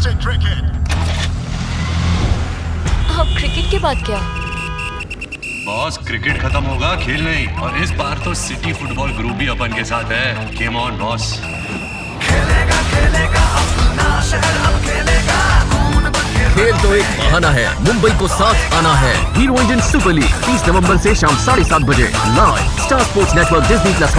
fantastic cricket. अब cricket के बाद क्या? बॉस क्रिकेट खत्म होगा खेल नहीं। और इस बार तो सिटी फुटबॉल ग्रुप भी अपन के साथ है। गेम ऑन बॉस खेल तो एक बहाना है। मुंबई को साथ आना है। हीरो इंडियन सुपर लीग 30 नवंबर से शाम साढ़े सात बजे। Live Star Sports Network Disney Plus